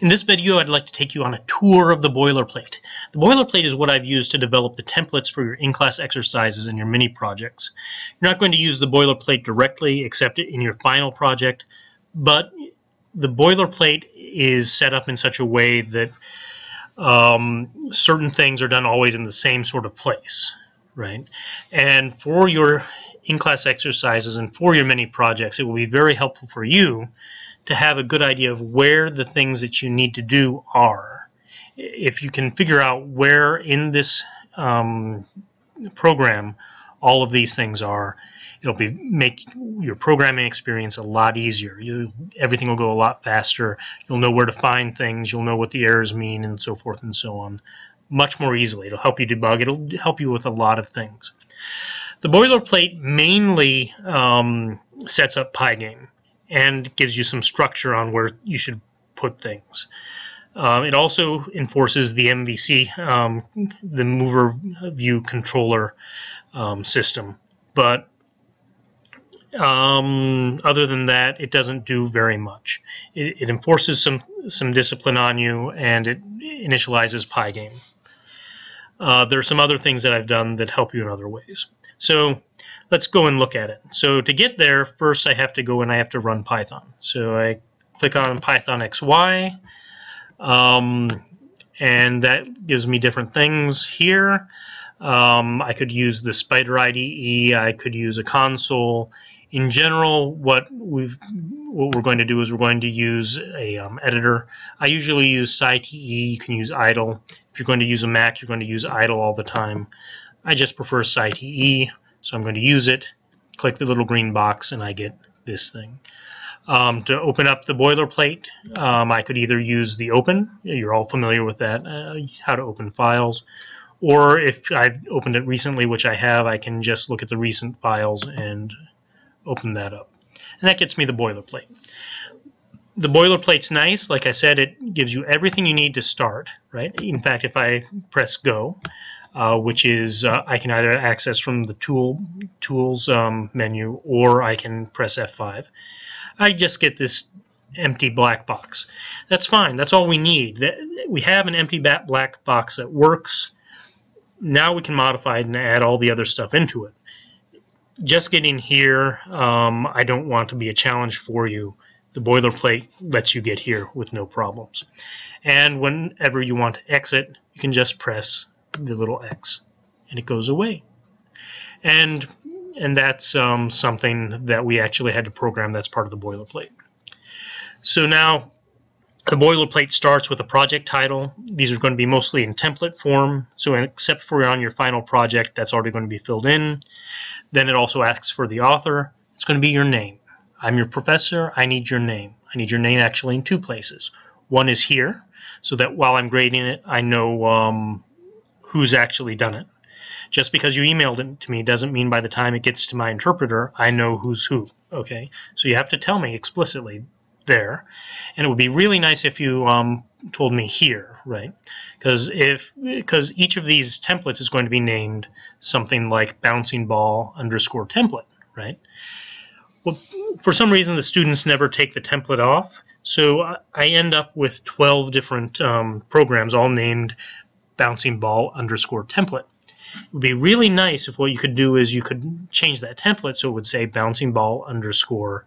In this video, I'd like to take you on a tour of the boilerplate. The boilerplate is what I've used to develop the templates for your in-class exercises and your mini projects. You're not going to use the boilerplate directly except in your final project, but the boilerplate is set up in such a way that um, certain things are done always in the same sort of place, right? And for your in-class exercises and for your mini projects, it will be very helpful for you to have a good idea of where the things that you need to do are. If you can figure out where in this um, program all of these things are, it'll be make your programming experience a lot easier. You everything will go a lot faster. You'll know where to find things. You'll know what the errors mean, and so forth and so on, much more easily. It'll help you debug. It'll help you with a lot of things. The boilerplate mainly um, sets up Pygame and gives you some structure on where you should put things. Um, it also enforces the MVC, um, the model view controller um, system, but um, other than that, it doesn't do very much. It, it, enforces some some discipline on you, and it initializes Pygame. Uh, there are some other things that I've done that help you in other ways. So let's go and look at it. So to get there, first I have to go and I have to run Python. So I click on Python XY, um, and that gives me different things here. Um, I could use the Spyder IDE, I could use a console. In general, what we've what we're going to do is we're going to use a um, editor. I usually use SciTE. You can use idle. If you're going to use a Mac, you're going to use idle all the time. I just prefer SciTE. So I'm going to use it, click the little green box, and I get this thing. Um, to open up the boilerplate, um, I could either use the open, you're all familiar with that, uh, how to open files, or if I've opened it recently, which I have, I can just look at the recent files and open that up. And that gets me the boilerplate. The boilerplate's nice. Like I said, it gives you everything you need to start, right? In fact, if I press go, uh, which is uh, I can either access from the tool tools um, menu or I can press F5. I just get this empty black box. That's fine. That's all we need. We have an empty black box that works. Now we can modify it and add all the other stuff into it. Just getting here, um, I don't want to be a challenge for you. The boilerplate lets you get here with no problems. And whenever you want to exit, you can just press the little X and it goes away. And and that's um, something that we actually had to program that's part of the boilerplate. So now the boilerplate starts with a project title. These are going to be mostly in template form, so except for on your final project, that's already going to be filled in. Then it also asks for the author. It's going to be your name. I'm your professor. I need your name. I need your name actually in two places. One is here, so that while I'm grading it, I know um, who's actually done it. Just because you emailed it to me doesn't mean by the time it gets to my interpreter, I know who's who. Okay, so you have to tell me explicitly there, and it would be really nice if you um, told me here, right? Because if because each of these templates is going to be named something like bouncing ball underscore template, right? Well, for some reason the students never take the template off, so I end up with 12 different um, programs all named bouncing ball underscore template. It would be really nice if what you could do is you could change that template so it would say bouncing ball underscore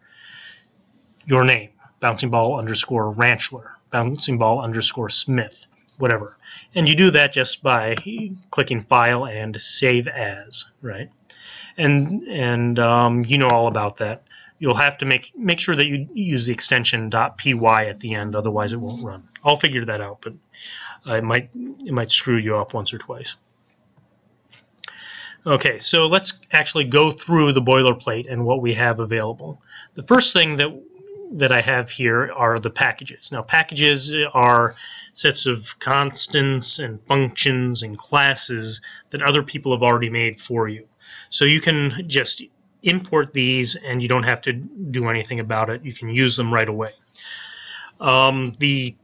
your name, bouncing ball underscore Rantschler, bouncing ball underscore smith, whatever. And you do that just by clicking file and save as, right? And and um, you know all about that. You'll have to make make sure that you use the extension .py at the end, otherwise it won't run. I'll figure that out, but it might it might screw you up once or twice. Okay, so let's actually go through the boilerplate and what we have available. The first thing that that I have here are the packages. Now packages are sets of constants and functions and classes that other people have already made for you. So you can just import these and you don't have to do anything about it. You can use them right away. Um, the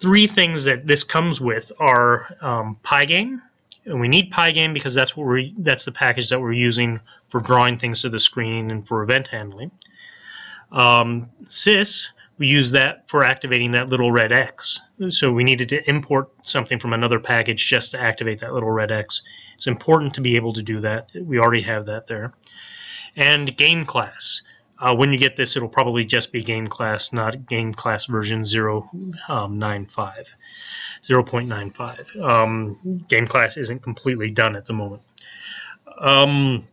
three things that this comes with are um, Pygame, and we need Pygame because that's what we that's the package that we're using for drawing things to the screen and for event handling. Um, Sys, we use that for activating that little red X. So we needed to import something from another package just to activate that little red X. It's important to be able to do that. We already have that there. And game class. Uh, when you get this, it'll probably just be game class, not game class version 0.95. Um, 0.95. Um, game class isn't completely done at the moment. Um,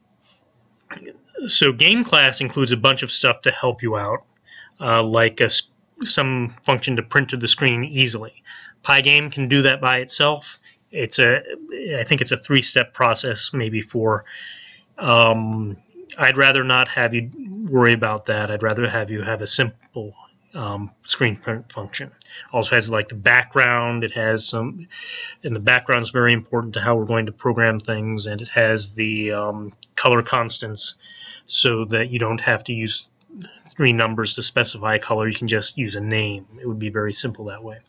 so game class includes a bunch of stuff to help you out uh, like a, some function to print to the screen easily. Pygame can do that by itself. It's a, I think it's a three-step process, maybe four. Um, I'd rather not have you worry about that. I'd rather have you have a simple um, screen print function. Also has like the background. It has some, and the background is very important to how we're going to program things. And it has the um, color constants, so that you don't have to use three numbers to specify a color. You can just use a name. It would be very simple that way.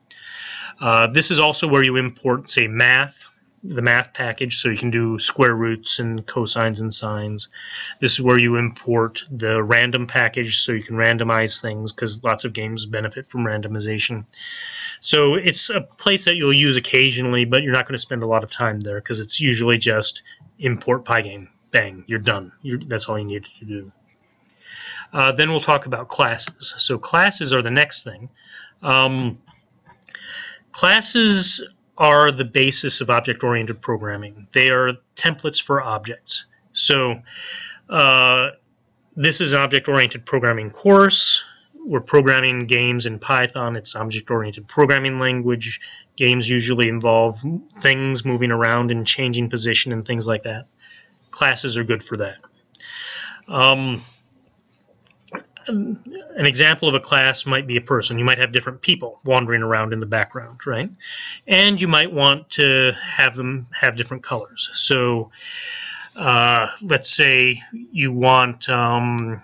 Uh, this is also where you import, say, math, the math package, so you can do square roots and cosines and sines. This is where you import the random package, so you can randomize things, because lots of games benefit from randomization. So it's a place that you'll use occasionally, but you're not going to spend a lot of time there, because it's usually just import Pygame. Bang, you're done. You're, that's all you need to do. Uh, then we'll talk about classes. So classes are the next thing. Um, classes are the basis of object-oriented programming. They are templates for objects. So uh, this is an object-oriented programming course. We're programming games in Python. It's object-oriented programming language. Games usually involve things moving around and changing position and things like that. Classes are good for that. Um, an example of a class might be a person. You might have different people wandering around in the background, right? And you might want to have them have different colors. So uh, let's say you want um,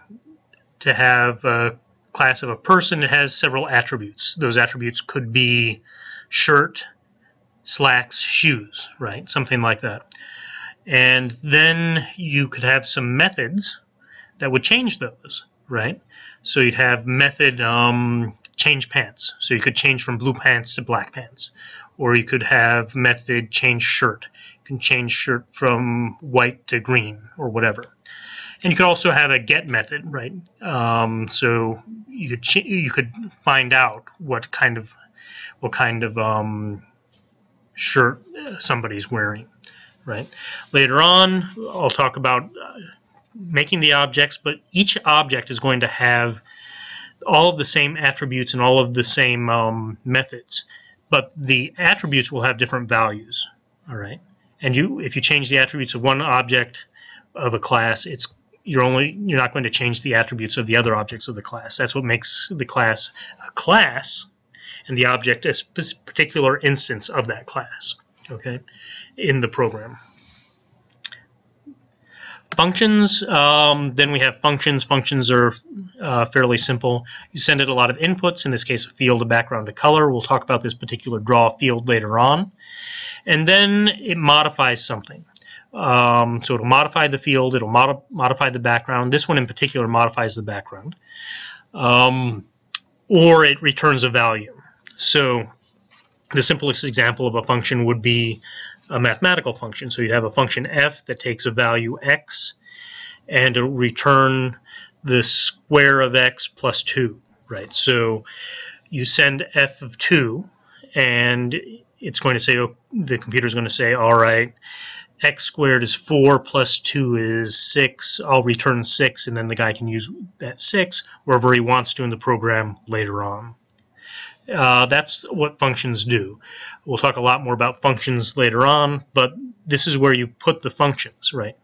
to have a class of a person that has several attributes. Those attributes could be shirt, slacks, shoes, right? Something like that. And then you could have some methods that would change those right? So you'd have method um, change pants. So you could change from blue pants to black pants. Or you could have method change shirt. You can change shirt from white to green or whatever. And you could also have a get method, right? Um, so you could you could find out what kind of what kind of um, shirt somebody's wearing, right? Later on, I'll talk about uh, making the objects, but each object is going to have all of the same attributes and all of the same um, methods. But the attributes will have different values. All right, and you if you change the attributes of one object of a class, it's you're only you're not going to change the attributes of the other objects of the class. That's what makes the class a class, and the object a particular instance of that class. Okay, in the program. Functions, um, then we have functions. Functions are uh, fairly simple. You send it a lot of inputs, in this case a field, a background, a color. We'll talk about this particular draw field later on. And then it modifies something. Um, so it'll modify the field, it'll mod modify the background. This one in particular modifies the background. Um, or it returns a value. So the simplest example of a function would be a mathematical function. So you'd have a function f that takes a value x and it'll return the square of x plus 2, right? So you send f of 2 and it's going to say, oh, the computer is going to say, all right, x squared is 4 plus 2 is 6. I'll return 6 and then the guy can use that 6 wherever he wants to in the program later on. Uh, that's what functions do. We'll talk a lot more about functions later on, but this is where you put the functions, right?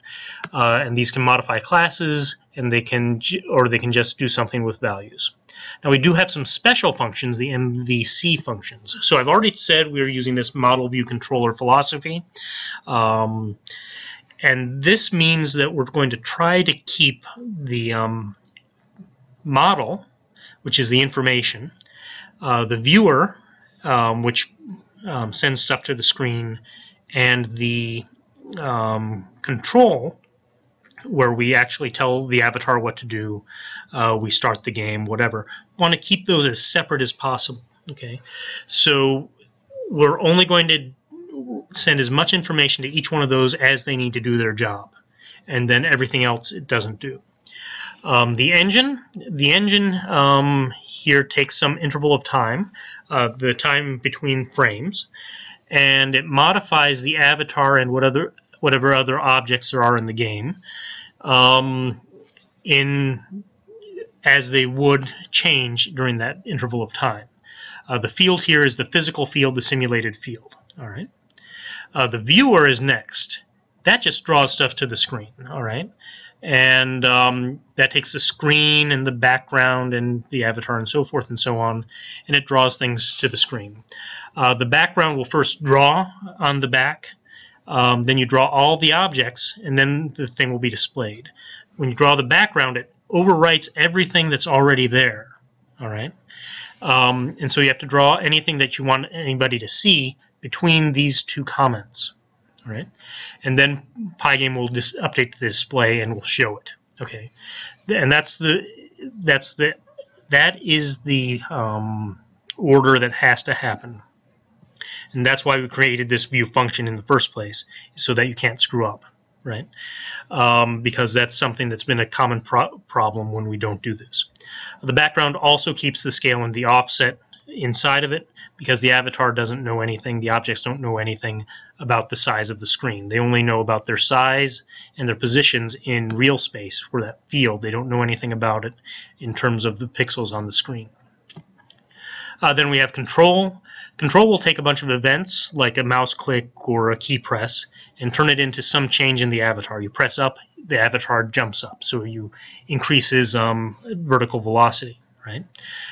Uh, and these can modify classes, and they can, or they can just do something with values. Now we do have some special functions, the MVC functions. So I've already said we are using this model view controller philosophy. Um, and this means that we're going to try to keep the um, model, which is the information, uh, the viewer, um, which um, sends stuff to the screen, and the um, control, where we actually tell the avatar what to do, uh, we start the game, whatever. Want to keep those as separate as possible. Okay, so we're only going to send as much information to each one of those as they need to do their job, and then everything else it doesn't do. Um, the engine, the engine um, here takes some interval of time, uh, the time between frames, and it modifies the avatar and what other whatever other objects there are in the game um, in as they would change during that interval of time. Uh, the field here is the physical field, the simulated field. All right. Uh, the viewer is next. That just draws stuff to the screen. All right. And um, that takes the screen and the background and the avatar and so forth and so on, and it draws things to the screen. Uh, the background will first draw on the back, um, then you draw all the objects, and then the thing will be displayed. When you draw the background, it overwrites everything that's already there. All right, um, and so you have to draw anything that you want anybody to see between these two comments. Right, and then Pygame will just update the display and will show it. Okay, and that's the that's the that is the um, order that has to happen. And that's why we created this view function in the first place, so that you can't screw up, right? Um, because that's something that's been a common pro problem when we don't do this. The background also keeps the scale and the offset inside of it because the avatar doesn't know anything, the objects don't know anything about the size of the screen. They only know about their size and their positions in real space for that field. They don't know anything about it in terms of the pixels on the screen. Uh, then we have control. Control will take a bunch of events like a mouse click or a key press and turn it into some change in the avatar. You press up, the avatar jumps up, so you increases um, vertical velocity, right?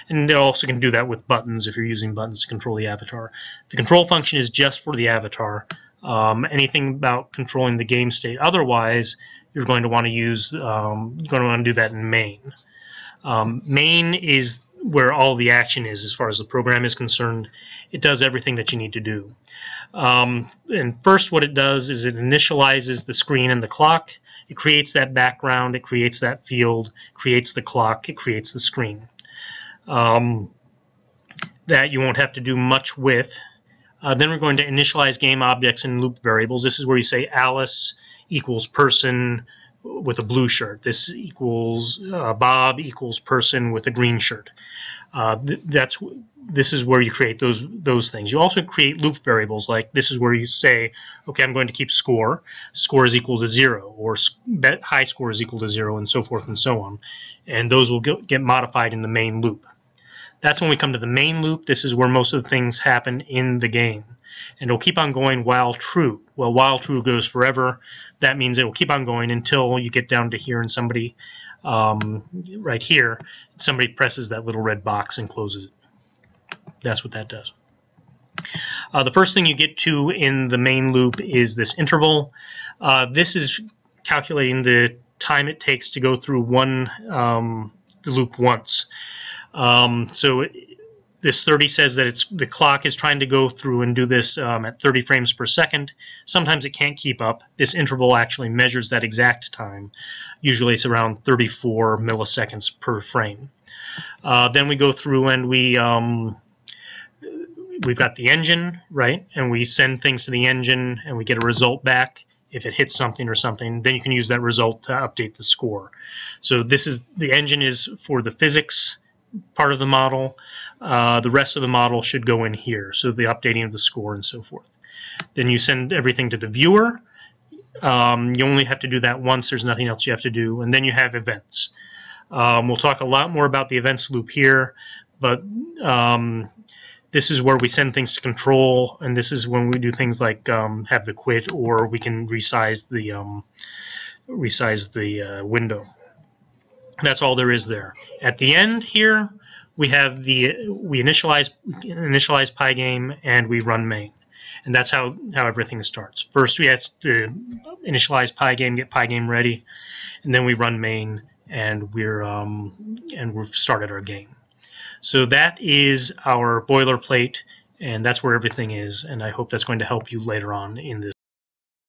And it also going to do that with buttons if you're using buttons to control the avatar. The control function is just for the avatar. Um, anything about controlling the game state otherwise, you're going to want to use, um, you're going to want to do that in main. Um, main is where all the action is as far as the program is concerned. It does everything that you need to do. Um, and first what it does is it initializes the screen and the clock. It creates that background, it creates that field, creates the clock, it creates the screen. Um, that you won't have to do much with. Uh, then we're going to initialize game objects and loop variables. This is where you say Alice equals person, with a blue shirt. This equals uh, Bob equals person with a green shirt. Uh, th that's this is where you create those those things. You also create loop variables like this is where you say, okay, I'm going to keep score. Score is equal to zero, or bet high score is equal to zero, and so forth and so on. And those will get modified in the main loop. That's when we come to the main loop. This is where most of the things happen in the game and it'll keep on going while true. Well, while true goes forever. That means it will keep on going until you get down to here and somebody, um, right here, somebody presses that little red box and closes it. That's what that does. Uh, the first thing you get to in the main loop is this interval. Uh, this is calculating the time it takes to go through one um, loop once. Um, so this 30 says that it's the clock is trying to go through and do this um, at 30 frames per second. Sometimes it can't keep up. This interval actually measures that exact time. Usually it's around 34 milliseconds per frame. Uh, then we go through and we um, we've got the engine, right? And we send things to the engine and we get a result back if it hits something or something, then you can use that result to update the score. So this is the engine is for the physics part of the model. Uh, the rest of the model should go in here, so the updating of the score and so forth. Then you send everything to the viewer. Um, you only have to do that once. There's nothing else you have to do. And then you have events. Um, we'll talk a lot more about the events loop here, but um, this is where we send things to control, and this is when we do things like um, have the quit, or we can resize the um, resize the uh, window. That's all there is there. At the end here, we have the we initialize initialize Pygame and we run main, and that's how how everything starts. First, we have to initialize Pygame, get Pygame ready, and then we run main, and we're um, and we've started our game. So that is our boilerplate, and that's where everything is. And I hope that's going to help you later on in this.